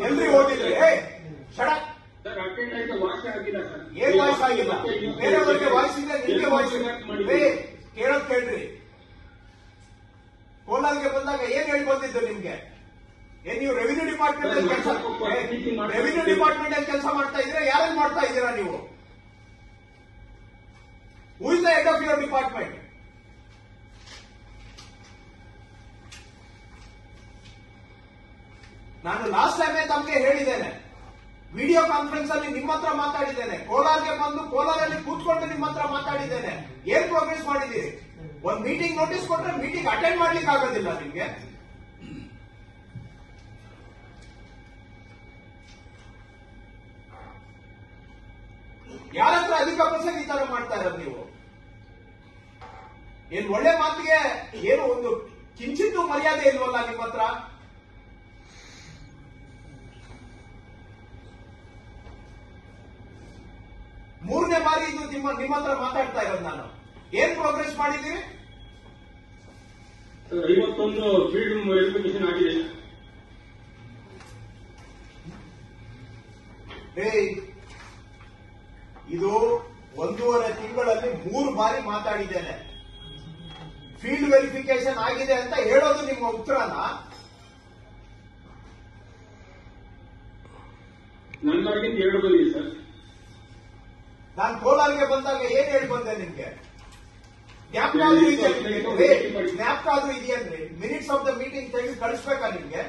ಎಲ್ರಿ ಓದಿದ್ರಿ ಸರ್ ಏನ್ ವಾಯ್ಸ್ ಆಗಿಲ್ಲ? ಬೇರೆಯವರಿಗೆ ವಾಯ್ಸ್ ಇದೆ ನಿಮಗೆ ವಾಯ್ಸ್ ಇದೆ ಕೇಳೋದ್ ಕೇಳ್ರಿ. ಕೋಲಾರ್ಗೆ ಬಂದಾಗ ಏನ್ ಹೇಳಿ ಬಂದಿದ್ದು ನಿಮ್ಗೆ? ಏನ್ ನೀವು ರೆವಿನ್ಯೂ ಡಿಪಾರ್ಟ್ಮೆಂಟ್ ಅಲ್ಲಿ ಕೆಲಸ ರೆವಿನ್ಯೂ ಡಿಪಾರ್ಟ್ಮೆಂಟ್ ಅಲ್ಲಿ ಕೆಲಸ ಮಾಡ್ತಾ ಇದ್ರೆ ಯಾರು ಮಾಡ್ತಾ ಇದ್ದೀರಾ ನೀವು? Who is the head of your department ನಾನು ಲಾಸ್ಟ್ ಟೈಮೇ ತಮಗೆ ಹೇಳಿದ್ದೇನೆ. ವಿಡಿಯೋ ಕಾನ್ಫರೆನ್ಸ್ ಅಲ್ಲಿ ನಿಮ್ಮ ಹತ್ರ ಮಾತಾಡಿದ್ದೇನೆ. ಕೋಲಾರ್ಗೆ ಬಂದು ಕೋಲಾರಲ್ಲಿ ಕೂತ್ಕೊಂಡು ನಿಮ್ಮ ಹತ್ರ ಮಾತಾಡಿದ್ದೇನೆ. ಏನ್ ಪ್ರೋಗ್ರೆಸ್ ಮಾಡಿದ್ದೀರಿ? ಒಂದ್ ಮೀಟಿಂಗ್ ನೋಟಿಸ್ ಕೊಟ್ರೆ ಮೀಟಿಂಗ್ ಅಟೆಂಡ್ ಮಾಡ್ಲಿಕ್ಕೆ ಆಗೋದಿಲ್ಲ ನಿಮ್ಗೆ? ಯಾರತ್ರ ಅಧಿಕ ಪ್ರಸಂಗ ಈ ತರ ಮಾಡ್ತಾ ಇರೋದು ನೀವು? ಏನ್ ಒಳ್ಳೆ ಮಾತಿಗೆ ಏನು ಒಂದು ಕಿಂಚಿತ್ತು ಮರ್ಯಾದೆ ಇಲ್ವಲ್ಲ ನಿಮ್ಮ ಹತ್ರ? ಬಾರಿ ಇದು ನಿಮ್ಮ ನಿಮ್ಮ ಹತ್ರ ಮಾತಾಡ್ತಾ ಇರೋದು ನಾನು. ಏನ್ ಪ್ರೋಗ್ರೆಸ್ ಮಾಡಿದ್ದೀರಿ ಸರ್ ಐವತ್ತೊಂದು ಫೀಲ್ಡ್ ವೆರಿಫಿಕೇಶನ್ ಆಗಿದೆ. ಏ ಇದು ಒಂದೂವರೆ ತಿಂಗಳಲ್ಲಿ ಮೂರು ಬಾರಿ ಮಾತಾಡಿದ್ದೇನೆ. ಫೀಲ್ಡ್ ವೆರಿಫಿಕೇಶನ್ ಆಗಿದೆ ಅಂತ ಹೇಳೋದು ನಿಮ್ಮ ಉತ್ತರನ? ನನ್ನ ಎರಡು ಬಂದಿದೆ ಸರ್. ನಾನು ಕೋಲಾರಿಗೆ ಬಂದಾಗ ಏನ್ ಹೇಳಿ ಬಂದೆ ನಿಮ್ಗೆ? ಜ್ಞಾಪಕ ಆದ್ರೂ ಇದೆಯಾ ನಿಮ್ಗೆ? ಏ, ಜ್ಞಾಪಕ ಆದ್ರೂ ಇದೆಯನ್ರಿ ಮಿನಿಟ್ಸ್ ಆಫ್ ದ ಮೀಟಿಂಗ್ ತೆಗೆದು ಕಳಿಸ್ಬೇಕಾ ನಿಮ್ಗೆ?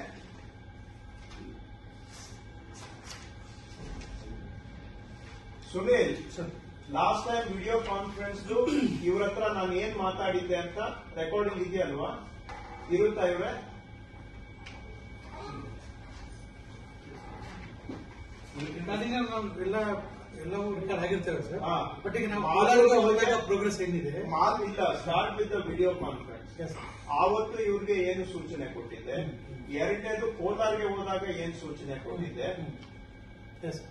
Sunil last time video conference ಇವ್ರ ಹತ್ರ ನಾನು ಏನ್ ಮಾತಾಡಿದ್ದೆ ಅಂತ ರೆಕಾರ್ಡಿಂಗ್ ಇದೆಯಲ್ವಾ? ಇರುತ್ತಾ ಇವ್ರೆ? ಎಲ್ಲ ಎಲ್ಲವೂ ರೆಕಾರ್ಡ್ ಆಗಿರ್ತೇವೆ ಸರ್. ಹಾ. ಬಟ್ ಈಗ ನಾವು ಹೋದಾಗ ಪ್ರೋಗ್ರೆಸ್ ಏನಿದೆ? ಮಾಲ್ ಇಲ್ಲ. Start with video conference. ಆವತ್ತು ಇವ್ರಿಗೆ ಏನು ಸೂಚನೆ ಕೊಟ್ಟಿದ್ದೆ. ಎರಡನೇದು ಕೋಲಾರ್ಗೆ ಹೋದಾಗ ಏನ್ ಸೂಚನೆ ಕೊಟ್ಟಿದ್ದೆ? ಎಸ್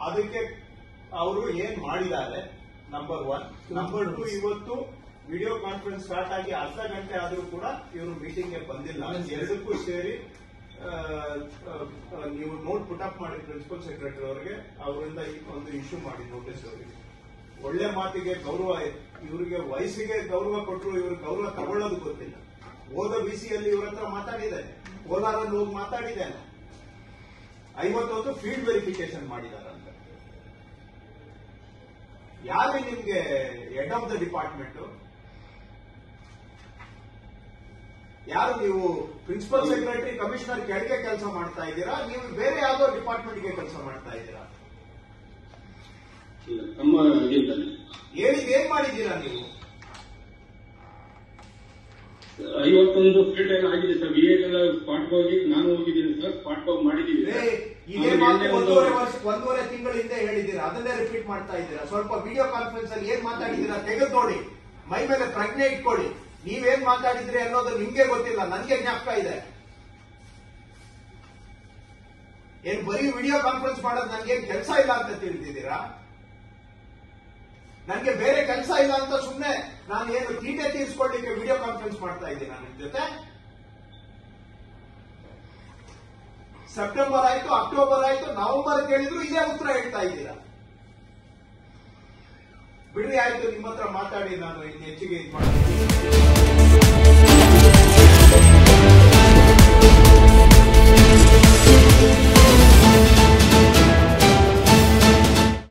ಅದಕ್ಕೆ ಅವರು ಏನ್ ಮಾಡಿದ್ದಾರೆ? ನಂಬರ್ ಒನ್ ನಂಬರ್ ಟು ಇವತ್ತು ವಿಡಿಯೋ ಕಾನ್ಫರೆನ್ಸ್ ಸ್ಟಾರ್ಟ್ ಆಗಿ ಅರ್ಧ ಗಂಟೆ ಆದ್ರೂ ಕೂಡ ಇವರು ಮೀಟಿಂಗ್ಗೆ ಬಂದಿಲ್ಲ. ಎರಡಕ್ಕೂ ಸೇರಿ ನೀವು ನೋಟ್ ಪುಟ್ ಅಪ್ ಮಾಡಿ ಪ್ರಿನ್ಸಿಪಲ್ ಸೆಕ್ರೆಟರಿ ಅವರಿಗೆ, ಅವರಿಂದ ಈ ಒಂದು ಇಶ್ಯೂ ಮಾಡಿ ನೋಟಿಸ್ ಅವರಿಗೆ. ಒಳ್ಳೆ ಮಾತಿಗೆ ಗೌರವ, ಇವರಿಗೆ ವಯಸ್ಸಿಗೆ ಗೌರವ ಕೊಟ್ಟರು ಇವರು ಗೌರವ ತಗೊಳ್ಳೋದು ಗೊತ್ತಿಲ್ಲ. ಹೋದ ಬಿಸಿಯಲ್ಲಿ ಇವ್ರ ಹತ್ರ ಮಾತಾಡಿದ್ದಾನೆ ಕೋಲಾರಲ್ಲಿ ಹೋಗಿ ಮಾತಾಡಿದ್ದಾನೆ ಐವತ್ತೊಂದು ಫೀಲ್ಡ್ ವೆರಿಫಿಕೇಶನ್ ಮಾಡಿದಾರಂತೆ. ಯಾರು ನಿಮ್ಗೆ ಹೆಡ್ ಆಫ್ ದ ಡಿಪಾರ್ಟ್ಮೆಂಟ್ ಯಾರು ನೀವು ಪ್ರಿನ್ಸಿಪಲ್ ಸೆಕ್ರೆಟರಿ ಕಮಿಷನರ್ ಕೆಳಗೆ ಕೆಲಸ ಮಾಡ್ತಾ ಇದ್ದೀರಾ? ನೀವು ಬೇರೆ ಯಾವ್ದೋ ಡಿಪಾರ್ಟ್ಮೆಂಟ್ಗೆ ಕೆಲಸ ಮಾಡ್ತಾ ಇದ್ದೀರಾ? ಹೇಳಿದ್ ಏನ್ ಮಾಡಿದ್ದೀರಾ ನೀವು? ಐವತ್ತೊಂದು ಫೀಲ್ಡ್ ಆಗಿದೆ ಸರ್. ವಿ ಎಲ್ಲ ಸ್ಪಾಟ್ ಹೋಗಿ ನಾನು ಹೋಗಿದ್ದೀನಿ ಸರ್. ಸ್ಪಾಟ್ ಹೋಗಿ ಮಾಡಿದ್ದೀವಿ ಇದೇ ಮಾತು ಒಂದೂವರೆ ವರ್ಷ ಒಂದೂವರೆ ತಿಂಗಳ ಹಿಂದೆ ಹೇಳಿದ್ದೀರಾ? ಅದನ್ನೇ ರಿಪೀಟ್ ಮಾಡ್ತಾ ಇದ್ದೀರಾ? ಸ್ವಲ್ಪ ವಿಡಿಯೋ ಕಾನ್ಫರೆನ್ಸ್ ಅಲ್ಲಿ ಏನ್ ಮಾತಾಡಿದ್ದೀರಾ? ತೆಗೆದು ನೋಡಿ. ಮೈ ಮೇಲೆ ಪ್ರಜ್ಞೆ ಇಟ್ಕೊಳ್ಳಿ. ನೀವೇನ್ ಮಾತಾಡಿದ್ರಿ ಅನ್ನೋದು ನಿಮ್ಗೆ ಗೊತ್ತಿಲ್ಲ, ನನ್ಗೆ ಜ್ಞಾಪಕ ಇದೆ. ಏನ್ ಬರೀ ವಿಡಿಯೋ ಕಾನ್ಫರೆನ್ಸ್ ಮಾಡೋದು ನನ್ಗೆ ಕೆಲಸ ಇಲ್ಲ ಅಂತ ತಿಳಿದಿದ್ದೀರಾ? ನನ್ಗೆ ಬೇರೆ ಕೆಲಸ ಇಲ್ಲ ಅಂತ ಸುಮ್ಮನೆ ನಾನು ಏನು ತೀಟೆ ತೀರಿಸ್ಕೊಳ್ಳಿಕ್ಕೆ ವಿಡಿಯೋ ಕಾನ್ಫರೆನ್ಸ್ ಮಾಡ್ತಾ ಇದ್ದೀನಿ ನನ್ನ ಜೊತೆ? ಸೆಪ್ಟೆಂಬರ್ ಆಯ್ತು ಅಕ್ಟೋಬರ್ ಆಯ್ತು ನವೆಂಬರ್ ಕೇಳಿದ್ರು ಇದೇ ಉತ್ತರ ಹೇಳ್ತಾ ಇದ್ದೀರಾ? ಬಿಡ್ರಿ ಆಯ್ತು ನಿಮ್ಮ ಹತ್ರ ಮಾತಾಡಿ ನಾನು ಹೆಚ್ಚಿಗೆ ಇದು ಮಾಡ್ತೀನಿ.